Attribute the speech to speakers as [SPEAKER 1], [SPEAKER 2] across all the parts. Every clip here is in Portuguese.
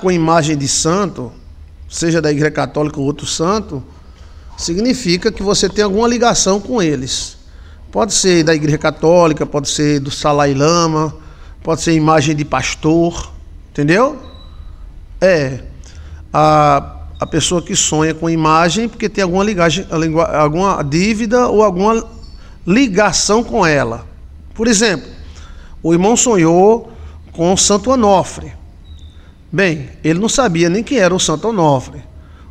[SPEAKER 1] com a imagem de santo, seja da Igreja Católica ou outro santo, significa que você tem alguma ligação com eles. Pode ser da Igreja Católica, pode ser do Salai Lama, pode ser imagem de pastor, entendeu? É a, a pessoa que sonha com imagem porque tem alguma ligagem, alguma dívida ou alguma ligação com ela. Por exemplo, o irmão sonhou com Santo Onofre. Bem, ele não sabia nem quem era o Santo Onofre.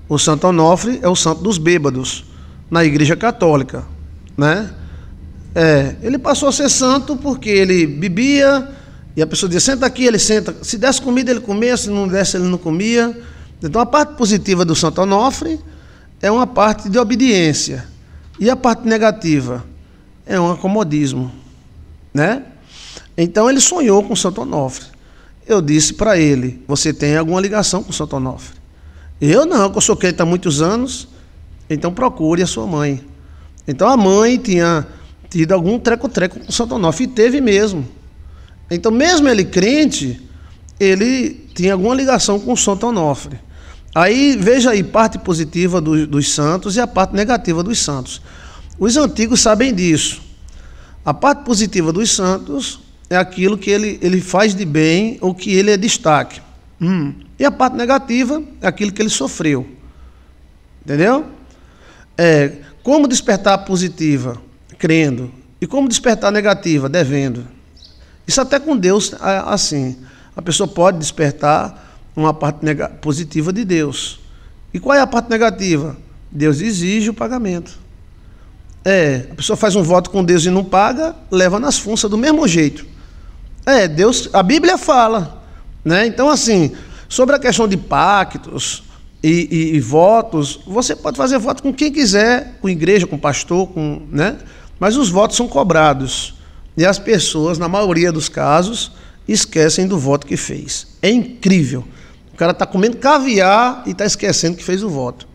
[SPEAKER 1] O Santo Onofre é o santo dos bêbados na Igreja Católica, né? É, ele passou a ser santo porque ele bebia e a pessoa dizia: senta aqui, ele senta. Se desse comida, ele comia, se não desse, ele não comia. Então a parte positiva do Santo Onofre é uma parte de obediência. E a parte negativa é um acomodismo, né? Então ele sonhou com Santo Onofre. Eu disse para ele: Você tem alguma ligação com Santo Onofre? Eu não, que eu sou crente há muitos anos, então procure a sua mãe. Então a mãe tinha tido algum treco-treco com Santo Onofre, e teve mesmo. Então, mesmo ele crente, ele tinha alguma ligação com Santo Onofre. Aí veja aí parte positiva do, dos santos e a parte negativa dos santos. Os antigos sabem disso. A parte positiva dos santos é aquilo que ele, ele faz de bem ou que ele é destaque. Hum. E a parte negativa é aquilo que ele sofreu. Entendeu? É, como despertar positiva? Crendo. E como despertar negativa? Devendo. Isso até com Deus é assim. A pessoa pode despertar uma parte positiva de Deus. E qual é a parte negativa? Deus exige o pagamento. É, a pessoa faz um voto com Deus e não paga, leva nas funças do mesmo jeito. É, Deus, a Bíblia fala, né? Então assim, sobre a questão de pactos e, e, e, votos, você pode fazer voto com quem quiser, com igreja, com pastor, com, né? Mas os votos são cobrados e as pessoas, na maioria dos casos, esquecem do voto que fez. É incrível. O cara está comendo caviar e está esquecendo que fez o voto.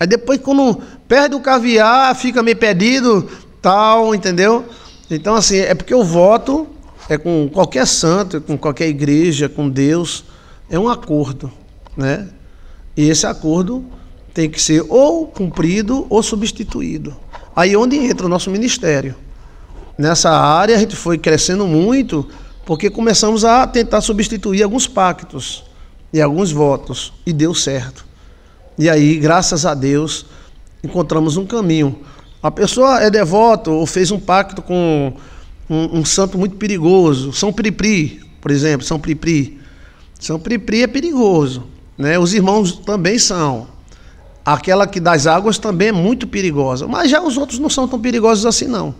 [SPEAKER 1] Aí depois, quando perde o caviar, fica meio perdido, tal, entendeu? Então, assim, é porque o voto é com qualquer santo, com qualquer igreja, com Deus, é um acordo, né? E esse acordo tem que ser ou cumprido ou substituído. Aí onde entra o nosso ministério. Nessa área a gente foi crescendo muito porque começamos a tentar substituir alguns pactos e alguns votos e deu certo. E aí, graças a Deus, encontramos um caminho. A pessoa é devoto ou fez um pacto com um, um santo muito perigoso. São Pripri, por exemplo, São Pripri. São Pripri é perigoso. Né? Os irmãos também são. Aquela que das águas também é muito perigosa. Mas já os outros não são tão perigosos assim, não.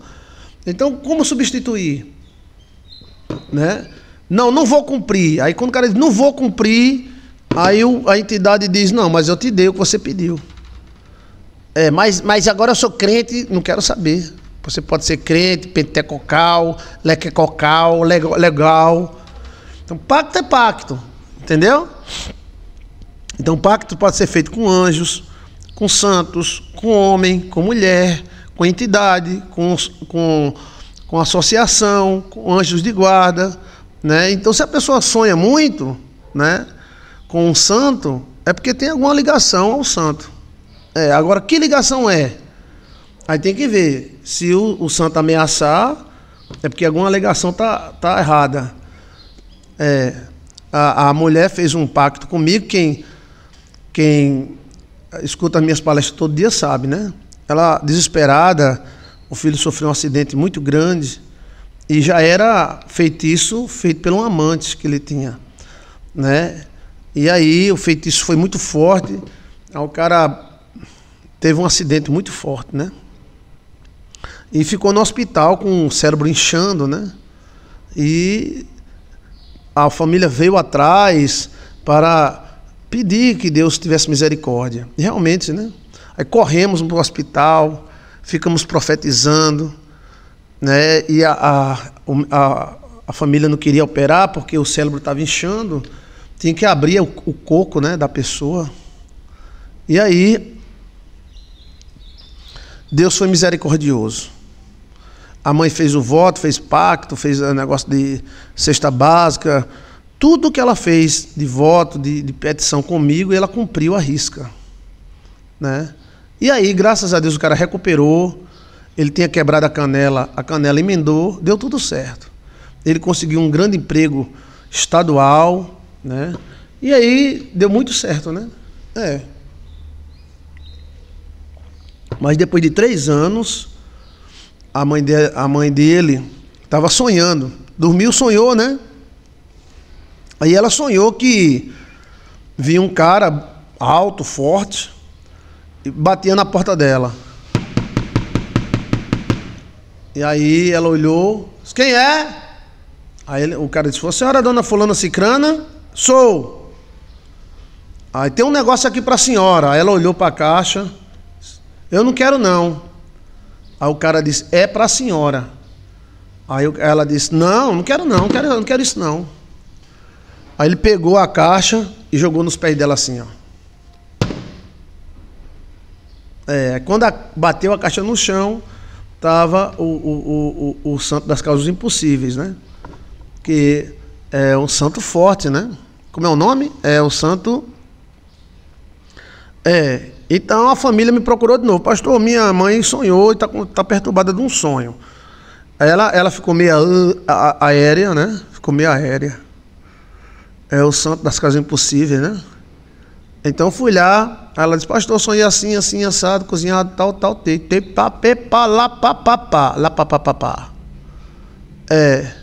[SPEAKER 1] Então, como substituir? Né? Não, não vou cumprir. Aí quando o cara diz, não vou cumprir, aí o, a entidade diz, não, mas eu te dei o que você pediu. É, mas, mas agora eu sou crente, não quero saber. Você pode ser crente, pentecocal, lequecocal, legal. Então, pacto é pacto, entendeu? Então, pacto pode ser feito com anjos, com santos, com homem, com mulher, com entidade, com, com, com associação, com anjos de guarda. Né? Então, se a pessoa sonha muito né, com um santo, é porque tem alguma ligação ao santo. É, agora, que ligação é? Aí tem que ver. Se o, o santo ameaçar, é porque alguma alegação tá, tá errada. É, a, a mulher fez um pacto comigo, quem, quem escuta as minhas palestras todo dia sabe, né? Ela, desesperada, o filho sofreu um acidente muito grande e já era feitiço feito pelo amante que ele tinha, né? E aí o feitiço foi muito forte, o cara teve um acidente muito forte, né? E ficou no hospital com o cérebro inchando, né? E a família veio atrás para pedir que Deus tivesse misericórdia. E realmente, né? Aí corremos para o hospital, ficamos profetizando, né? E a, a, a, a, família não queria operar porque o cérebro estava inchando, tinha que abrir o, o coco, né, da pessoa. E aí Deus foi misericordioso. A mãe fez o voto, fez pacto, fez o negócio de cesta básica, Tudo que ela fez de voto, de, de petição comigo, ela cumpriu a risca. Né? E aí, graças a Deus, o cara recuperou. Ele tinha quebrado a canela, a canela emendou, deu tudo certo. Ele conseguiu um grande emprego estadual, né? E aí deu muito certo, né? É. Mas depois de três anos, a mãe, de, a mãe dele estava sonhando. Dormiu, sonhou, né? Aí ela sonhou que via um cara alto, forte, e batia na porta dela. E aí ela olhou, disse, quem é? Aí ele, o cara disse, era a dona fulana cicrana? Sou. Aí tem um negócio aqui para a senhora. Aí ela olhou para a caixa, eu não quero não. Aí o cara disse, é para a senhora. Aí ela disse, não, não quero não, não quero, não quero isso não. Aí ele pegou a caixa e jogou nos pés dela assim, ó. É, quando a, bateu a caixa no chão, tava o, o, o, o, santo das causas impossíveis, né? Que é um santo forte, né? Como é o nome? É o santo. É, então a família me procurou de novo. Pastor, minha mãe sonhou e está tá perturbada de um sonho. Ela, ela ficou meio aérea, né? Ficou meio aérea. É o santo das casas impossíveis, né? Então fui lá, ela disse, pastor, sonhei assim, assim, assado, cozinhado, tal, tal, te, te, pa, pe, pa, lá, pa, pa, pa, lá, pa, pa, pa, pa. É.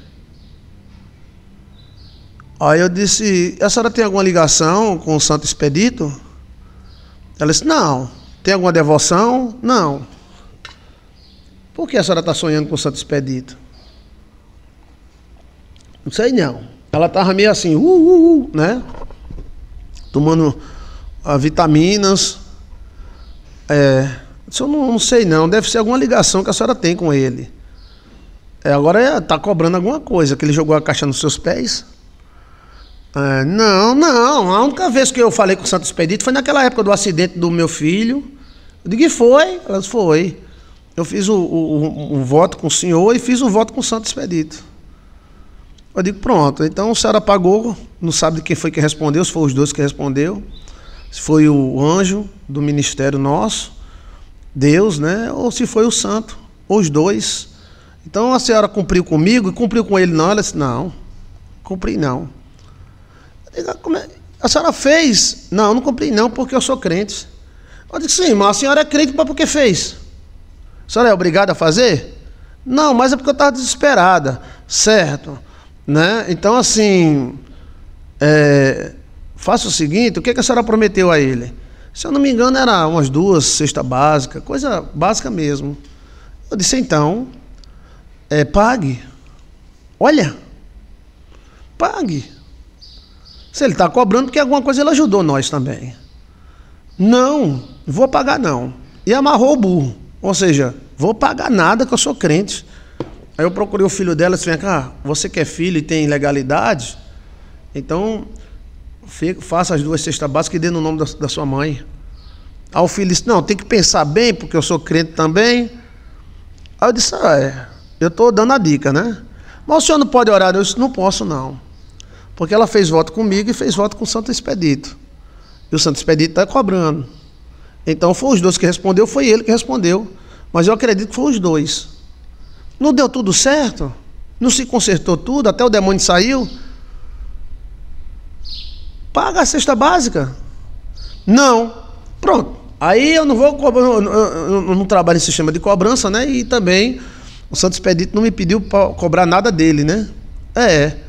[SPEAKER 1] Aí eu disse, a senhora tem alguma ligação com o Santo Expedito? Ela disse: Não. Tem alguma devoção? Não. Por que a senhora está sonhando com o Santo Expedito? Não sei não. Ela estava meio assim, uh, uh, uh, né? Tomando uh, vitaminas. É, eu não, não, sei não, deve ser alguma ligação que a senhora tem com ele. É, agora está cobrando alguma coisa, que ele jogou a caixa nos seus pés. É, não, não. A única vez que eu falei com o Santo Expedito foi naquela época do acidente do meu filho. Eu digo, foi? Elas foi. Eu fiz o, o, voto com o senhor e fiz o voto com o Santo Expedito. Eu digo, pronto. Então o senhor apagou, não sabe de quem foi que respondeu, se foi os dois que respondeu, se foi o anjo do ministério nosso, Deus, né? Ou se foi o santo, ou os dois. Então a senhora cumpriu comigo e cumpriu com ele, não? Ela disse, não, cumpri não. É? A senhora fez? Não, não cumpri não, porque eu sou crente. Eu disse, sim, mas a senhora é crente, mas por que fez? A senhora é obrigada a fazer? Não, mas é porque eu estava desesperada, certo? Né? Então, assim, é, faça o seguinte, o que, que a senhora prometeu a ele? Se eu não me engano, era umas duas cesta básica, coisa básica mesmo. Eu disse, então, é, pague. Olha, pague. Se ele está cobrando, porque alguma coisa ele ajudou nós também. Não, vou pagar não. E amarrou o burro. Ou seja, vou pagar nada que eu sou crente. Aí eu procurei o filho dela e disse: Vem cá, você que é filho e tem legalidade, então faça as duas cestas básicas e dê no nome da, da sua mãe. Aí o filho disse: Não, tem que pensar bem, porque eu sou crente também. Aí eu disse: Ah, é, eu estou dando a dica, né? Mas o senhor não pode orar? Eu disse: Não posso, não. Porque ela fez voto comigo e fez voto com o Santo Expedito. E o Santo Expedito está cobrando. Então foi os dois que respondeu, foi ele que respondeu. Mas eu acredito que foi os dois. Não deu tudo certo? Não se consertou tudo, até o demônio saiu? Paga a cesta básica. Não. Pronto. Aí eu não vou cobrar, eu não trabalho em sistema de cobrança, né? E também o Santo Expedito não me pediu para cobrar nada dele, né? É.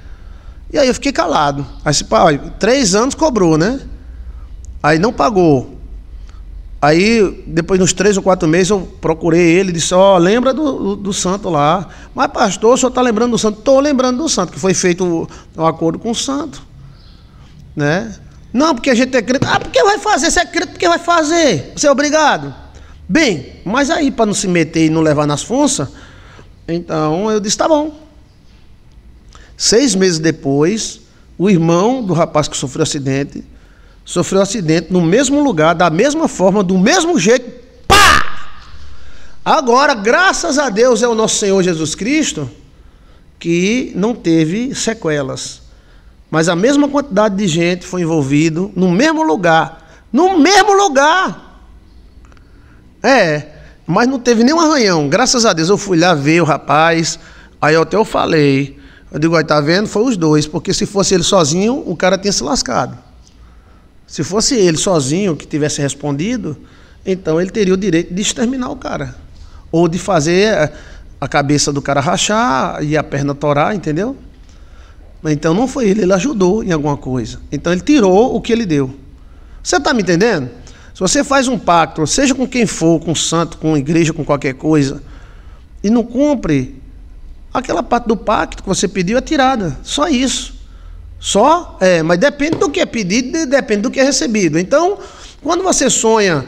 [SPEAKER 1] E aí eu fiquei calado. Aí se pai, três anos cobrou, né? Aí não pagou. Aí, depois nos três ou quatro meses, eu procurei ele e disse, ó, oh, lembra do, do, do, santo lá. Mas, pastor, o senhor está lembrando do santo? Estou lembrando do santo, que foi feito o, o acordo com o santo. Né? Não, porque a gente é crente. Ah, porque vai fazer? Você é crente, porque vai fazer? Você é obrigado? Bem, mas aí, para não se meter e não levar nas funças, então eu disse, tá bom. Seis meses depois, o irmão do rapaz que sofreu acidente sofreu acidente no mesmo lugar, da mesma forma, do mesmo jeito. Pá! Agora, graças a Deus, é o nosso Senhor Jesus Cristo que não teve sequelas. Mas a mesma quantidade de gente foi envolvido no mesmo lugar. No mesmo lugar. É, mas não teve nenhum arranhão. Graças a Deus eu fui lá ver o rapaz. Aí até eu falei. Eu digo, aí tá vendo? Foi os dois. Porque se fosse ele sozinho, o cara tinha se lascado. Se fosse ele sozinho que tivesse respondido, então ele teria o direito de exterminar o cara. Ou de fazer a cabeça do cara rachar e a perna torar, entendeu? Então não foi ele, ele ajudou em alguma coisa. Então ele tirou o que ele deu. Você está me entendendo? Se você faz um pacto, seja com quem for, com santo, com igreja, com qualquer coisa, e não cumpre, aquela parte do pacto que você pediu é tirada. Só isso. Só, é, mas depende do que é pedido, depende do que é recebido. Então, quando você sonha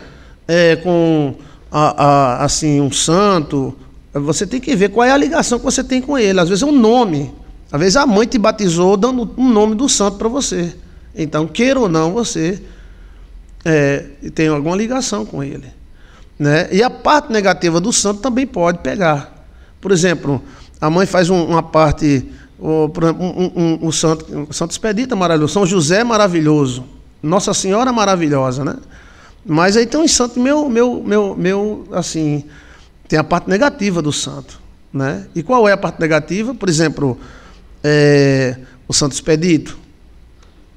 [SPEAKER 1] é, com a, a, assim um santo, você tem que ver qual é a ligação que você tem com ele. Às vezes é um nome. Às vezes a mãe te batizou dando um nome do santo para você. Então, queira ou não, você é, tem alguma ligação com ele. Né? E a parte negativa do santo também pode pegar. Por exemplo, a mãe faz um, uma parte, o, um, um, um, santo, Santo Expedita maravilhoso, São José maravilhoso, Nossa Senhora maravilhosa, né? Mas aí tem um santo meu, meu, meu, meu, assim, tem a parte negativa do santo, né? E qual é a parte negativa? Por exemplo, é, o santo expedito,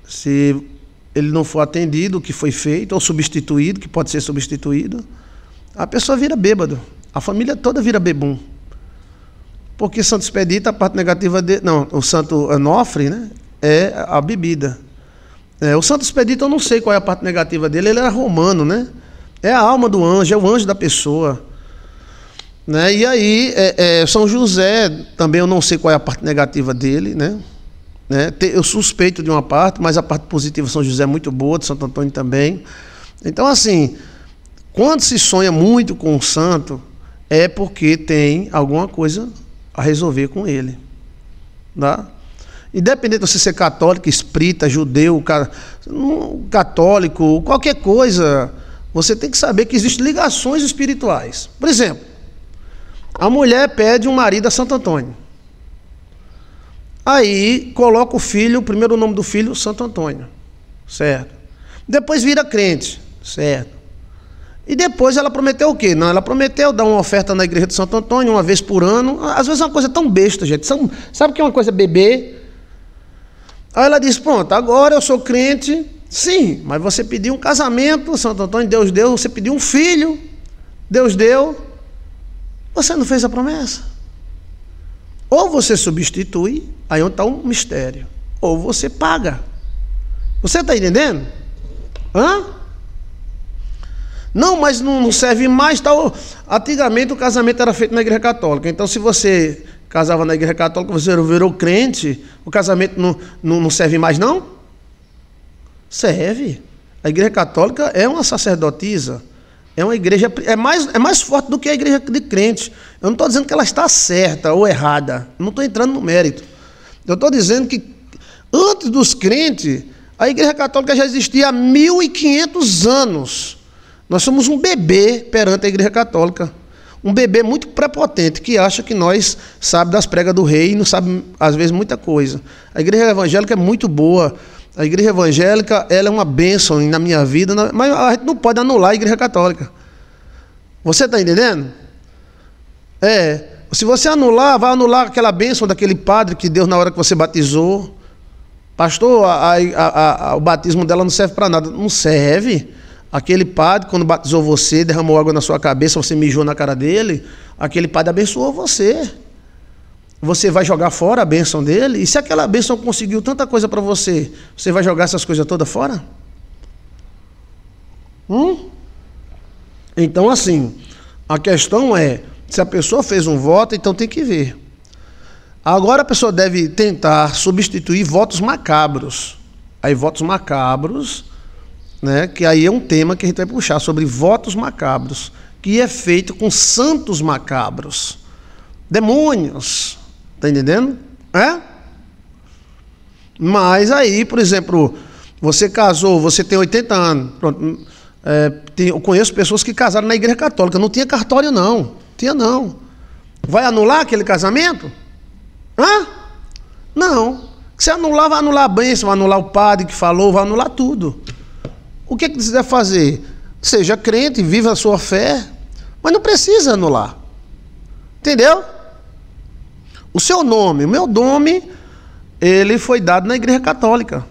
[SPEAKER 1] se ele não for atendido, o que foi feito, ou substituído, que pode ser substituído, a pessoa vira bêbado. A família toda vira bebum. Porque santo expedito, a parte negativa de, não, o santo anofre, né, é a bebida. É, o santo expedito eu não sei qual é a parte negativa dele, ele era romano, né? É a alma do anjo, é o anjo da pessoa. Né? E aí, é, é, São José, também eu não sei qual é a parte negativa dele, né? né? Eu suspeito de uma parte, mas a parte positiva de São José é muito boa, de Santo Antônio também. Então, assim, quando se sonha muito com o santo, é porque tem alguma coisa a resolver com ele. Tá? Independente de você ser católico, espírita, judeu, católico, qualquer coisa, você tem que saber que existem ligações espirituais. Por exemplo, a mulher pede um marido a Santo Antônio. Aí coloca o filho, o primeiro nome do filho, Santo Antônio. Certo. Depois vira crente. Certo. E depois ela prometeu o quê? Não, ela prometeu dar uma oferta na igreja de Santo Antônio uma vez por ano. Às vezes é uma coisa tão besta, gente. Sabe o que é uma coisa bebê? Aí ela diz: Pronto, agora eu sou crente. Sim, mas você pediu um casamento, Santo Antônio, Deus deu. Você pediu um filho, Deus deu. Você não fez a promessa. Ou você substitui, aí onde está um mistério. Ou você paga. Você está entendendo? Hã? Não, mas não serve mais. Tal. Antigamente o casamento era feito na igreja católica. Então, se você casava na igreja católica, você virou crente, o casamento não, não, não serve mais, não? Serve. A igreja católica é uma sacerdotisa. É uma igreja, é mais, é mais forte do que a igreja de crentes. Eu não estou dizendo que ela está certa ou errada. não estou entrando no mérito. Eu estou dizendo que antes dos crentes, a igreja católica já existia há 1500 anos. Nós somos um bebê perante a igreja católica. Um bebê muito prepotente, que acha que nós sabe das pregas do rei e não sabe, às vezes, muita coisa. A igreja evangélica é muito boa. A igreja evangélica ela é uma bênção na minha vida, mas a gente não pode anular a igreja católica. Você está entendendo? É. Se você anular, vai anular aquela bênção daquele padre que Deus na hora que você batizou. Pastor, a, a, a, o batismo dela não serve para nada. Não serve. Aquele padre, quando batizou você, derramou água na sua cabeça, você mijou na cara dele, aquele padre abençoou você você vai jogar fora a bênção dele? E se aquela bênção conseguiu tanta coisa para você, você vai jogar essas coisas todas fora? Hum? Então, assim, a questão é: se a pessoa fez um voto, então tem que ver. Agora a pessoa deve tentar substituir votos macabros. Aí, votos macabros, né, que aí é um tema que a gente vai puxar sobre votos macabros, que é feito com santos macabros, demônios. Está entendendo? É? Mas aí, por exemplo, você casou, você tem 80 anos. Pronto, é, tem, eu conheço pessoas que casaram na igreja católica. Não tinha cartório, não. Tinha não. Vai anular aquele casamento? Hã? Não. Se anular, vai anular a bênção, vai anular o padre que falou, vai anular tudo. O que, é que você deve fazer? Seja crente, viva a sua fé, mas não precisa anular. Entendeu? O seu nome, o meu nome, ele foi dado na igreja católica.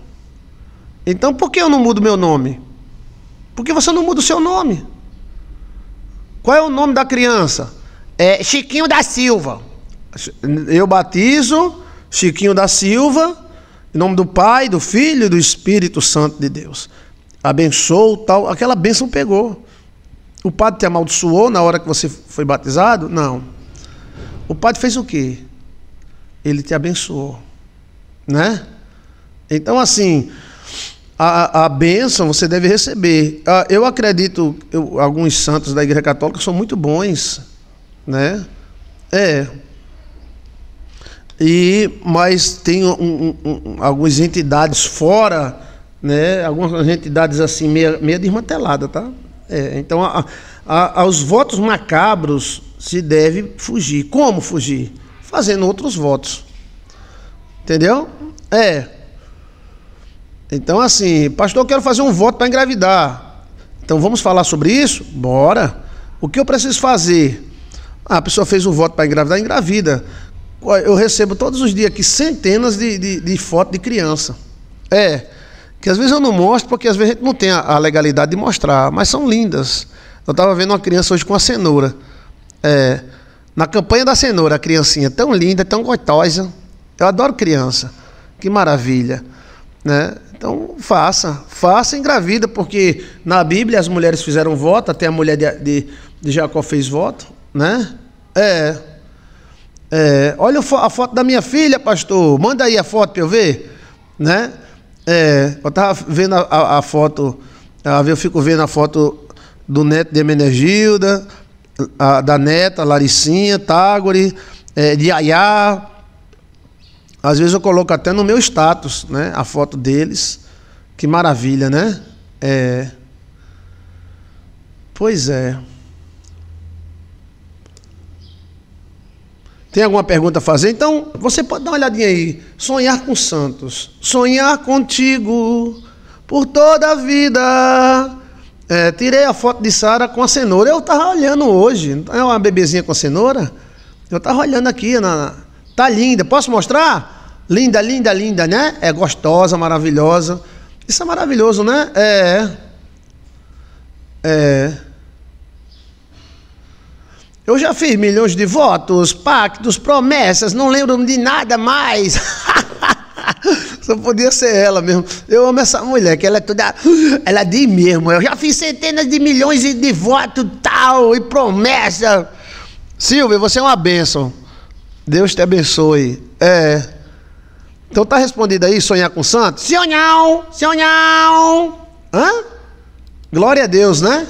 [SPEAKER 1] Então por que eu não mudo meu nome? Porque você não muda o seu nome. Qual é o nome da criança? É Chiquinho da Silva. Eu batizo Chiquinho da Silva, em nome do Pai, do Filho e do Espírito Santo de Deus. Abençoou tal, aquela bênção pegou. O padre te amaldiçoou na hora que você foi batizado? Não. O padre fez o quê? Ele te abençoou, né? Então assim, a, a bênção você deve receber. Ah, eu acredito, eu, alguns santos da Igreja Católica são muito bons, né? É. E, mas tem um, um, um, algumas entidades fora, né? Algumas entidades assim, meia, desmantelada, tá? É, então, a, a, aos votos macabros se deve fugir. Como fugir? Fazendo outros votos. Entendeu? É. Então, assim, pastor, eu quero fazer um voto para engravidar. Então, vamos falar sobre isso? Bora. O que eu preciso fazer? Ah, a pessoa fez um voto para engravidar, engravida. Eu recebo todos os dias aqui centenas de, de, de fotos de criança. É, que às vezes eu não mostro, porque às vezes a gente não tem a, legalidade de mostrar, mas são lindas. Eu estava vendo uma criança hoje com a cenoura. É, na campanha da cenoura, a criancinha tão linda, tão gostosa. Eu adoro criança. Que maravilha. Né? Então, faça, faça engravida, porque na Bíblia as mulheres fizeram voto, até a mulher de, de, de Jacó fez voto, né? É, é, olha a foto da minha filha, pastor, manda aí a foto para eu ver, né? É, eu estava vendo a, a, a, foto, eu fico vendo a foto do neto de Emenegilda, a, da neta, Laricinha, Tágore, é, de Ayá, às vezes eu coloco até no meu status, né? A foto deles. Que maravilha, né? É. Pois é. Tem alguma pergunta a fazer? Então, você pode dar uma olhadinha aí. Sonhar com santos. Sonhar contigo por toda a vida. É, tirei a foto de Sara com a cenoura. Eu estava olhando hoje. É uma bebezinha com cenoura? Eu estava olhando aqui na, Tá linda. Posso mostrar? Linda, linda, linda, né? É gostosa, maravilhosa. Isso é maravilhoso, né? É. É. Eu já fiz milhões de votos, pactos, promessas, não lembro de nada mais. Só podia ser ela mesmo. Eu amo essa mulher, que ela é toda. Ela diz mesmo. Eu já fiz centenas de milhões de votos tal e promessa. Silvia, você é uma bênção. Deus te abençoe. É. Então tá respondido aí, sonhar com santos? Sonhão, sonhão. Hã? Glória a Deus, né?